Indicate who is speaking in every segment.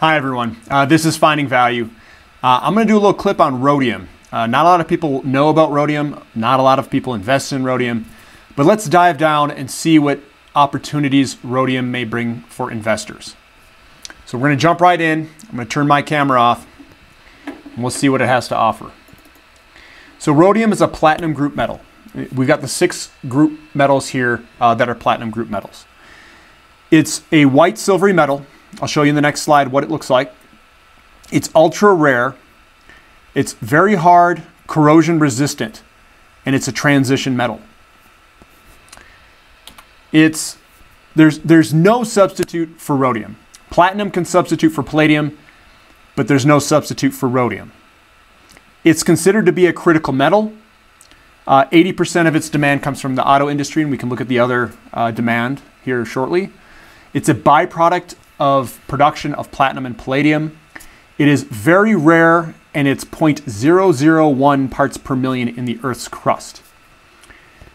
Speaker 1: Hi everyone, uh, this is Finding Value. Uh, I'm going to do a little clip on rhodium. Uh, not a lot of people know about rhodium, not a lot of people invest in rhodium, but let's dive down and see what opportunities rhodium may bring for investors. So we're going to jump right in. I'm going to turn my camera off and we'll see what it has to offer. So rhodium is a platinum group metal. We've got the six group metals here uh, that are platinum group metals. It's a white silvery metal I'll show you in the next slide what it looks like. It's ultra rare. It's very hard, corrosion resistant, and it's a transition metal. It's there's there's no substitute for rhodium. Platinum can substitute for palladium, but there's no substitute for rhodium. It's considered to be a critical metal. 80% uh, of its demand comes from the auto industry, and we can look at the other uh, demand here shortly. It's a byproduct of production of platinum and palladium. It is very rare and it's 0.001 parts per million in the Earth's crust.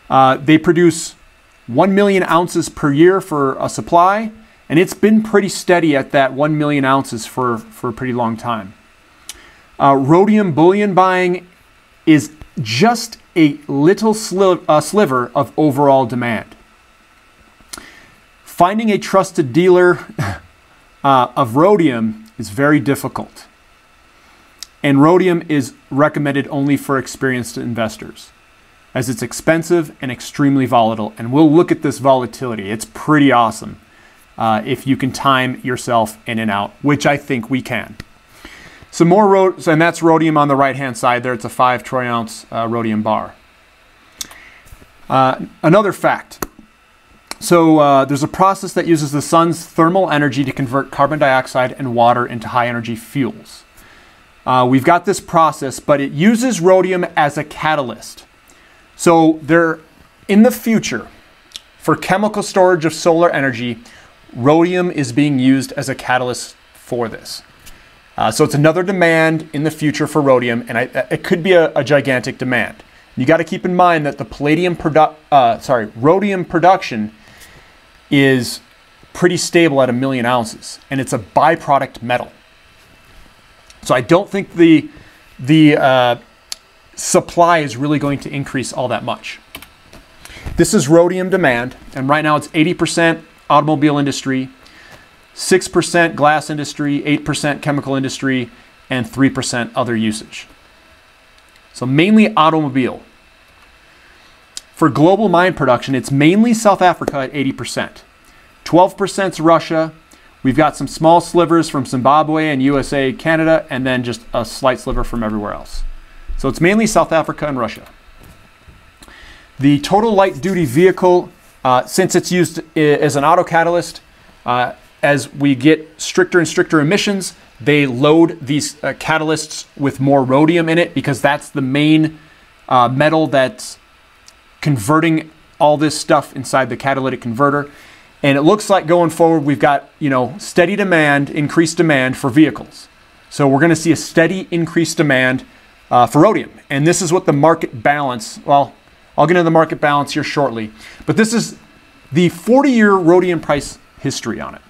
Speaker 1: Uh, they produce 1 million ounces per year for a supply, and it's been pretty steady at that 1 million ounces for, for a pretty long time. Uh, rhodium bullion buying is just a little sli uh, sliver of overall demand. Finding a trusted dealer uh, of rhodium is very difficult. And rhodium is recommended only for experienced investors as it's expensive and extremely volatile. And we'll look at this volatility. It's pretty awesome uh, if you can time yourself in and out, which I think we can. Some more rhodium, and that's rhodium on the right hand side there. It's a five troy ounce uh, rhodium bar. Uh, another fact so uh, there's a process that uses the sun's thermal energy to convert carbon dioxide and water into high energy fuels. Uh, we've got this process, but it uses rhodium as a catalyst. So there, in the future, for chemical storage of solar energy, rhodium is being used as a catalyst for this. Uh, so it's another demand in the future for rhodium, and I, it could be a, a gigantic demand. You got to keep in mind that the palladium produ- uh, sorry, rhodium production is pretty stable at a million ounces, and it's a byproduct metal. So I don't think the the uh, supply is really going to increase all that much. This is rhodium demand, and right now it's 80% automobile industry, 6% glass industry, 8% chemical industry, and 3% other usage. So mainly automobile. For global mine production, it's mainly South Africa at 80%. 12% is Russia. We've got some small slivers from Zimbabwe and USA, Canada, and then just a slight sliver from everywhere else. So it's mainly South Africa and Russia. The total light duty vehicle, uh, since it's used as an auto catalyst, uh, as we get stricter and stricter emissions, they load these uh, catalysts with more rhodium in it because that's the main uh, metal that's converting all this stuff inside the catalytic converter. And it looks like going forward, we've got, you know, steady demand, increased demand for vehicles. So we're going to see a steady increased demand uh, for rhodium. And this is what the market balance, well, I'll get into the market balance here shortly. But this is the 40 year rhodium price history on it.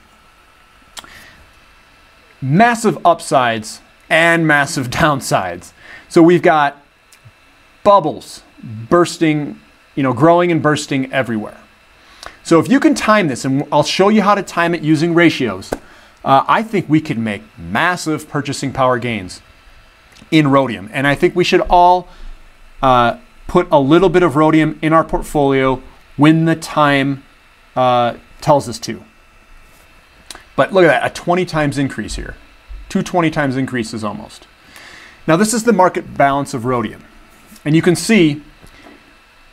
Speaker 1: Massive upsides and massive downsides. So we've got bubbles bursting you know, growing and bursting everywhere. So if you can time this, and I'll show you how to time it using ratios, uh, I think we could make massive purchasing power gains in rhodium. And I think we should all uh, put a little bit of rhodium in our portfolio when the time uh, tells us to. But look at that, a 20 times increase here. Two 20 times increases almost. Now this is the market balance of rhodium. And you can see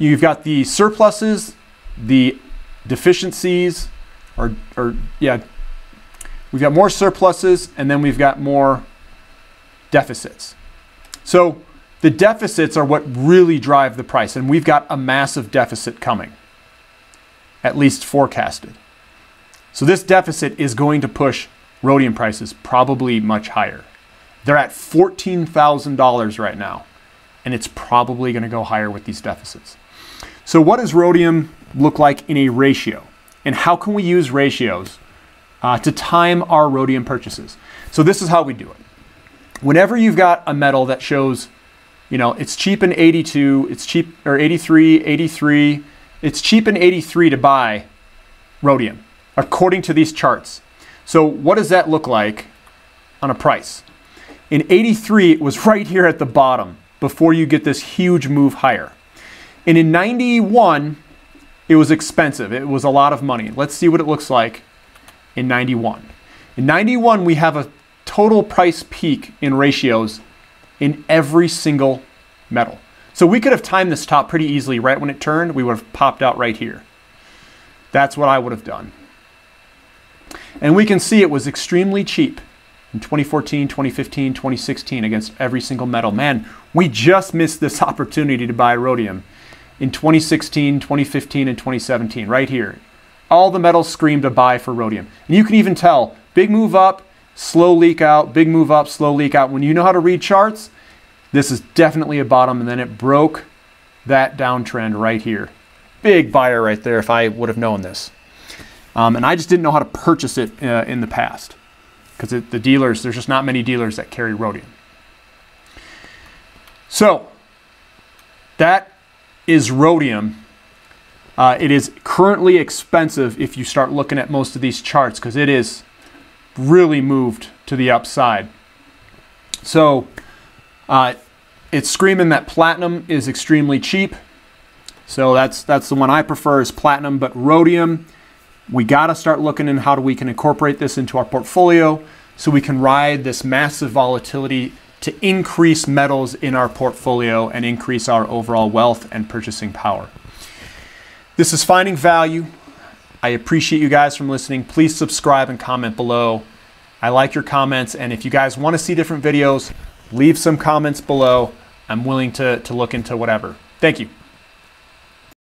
Speaker 1: You've got the surpluses, the deficiencies, or, or yeah, we've got more surpluses and then we've got more deficits. So the deficits are what really drive the price, and we've got a massive deficit coming, at least forecasted. So this deficit is going to push rhodium prices probably much higher. They're at $14,000 right now, and it's probably going to go higher with these deficits. So what does rhodium look like in a ratio? And how can we use ratios uh, to time our rhodium purchases. So this is how we do it. Whenever you've got a metal that shows, you know, it's cheap in 82, it's cheap, or 83, 83, it's cheap in 83 to buy rhodium, according to these charts. So what does that look like on a price? In 83, it was right here at the bottom before you get this huge move higher. And in 91, it was expensive. It was a lot of money. Let's see what it looks like in 91. In 91, we have a total price peak in ratios in every single metal. So we could have timed this top pretty easily right when it turned. We would have popped out right here. That's what I would have done. And we can see it was extremely cheap in 2014, 2015, 2016 against every single metal. Man, we just missed this opportunity to buy rhodium in 2016, 2015, and 2017, right here. All the metals screamed a buy for rhodium. And you can even tell big move up, slow leak out, big move up, slow leak out. When you know how to read charts, this is definitely a bottom, and then it broke that downtrend right here. Big buyer right there if I would have known this. Um, and I just didn't know how to purchase it uh, in the past because the dealers, there's just not many dealers that carry rhodium. So that is rhodium. Uh, it is currently expensive if you start looking at most of these charts because it is really moved to the upside. So uh, it's screaming that platinum is extremely cheap. So that's that's the one I prefer is platinum, but rhodium, we got to start looking in how do we can incorporate this into our portfolio so we can ride this massive volatility to increase metals in our portfolio and increase our overall wealth and purchasing power. This is Finding Value. I appreciate you guys from listening. Please subscribe and comment below. I like your comments, and if you guys want to see different videos, leave some comments below. I'm willing to, to look into whatever. Thank you.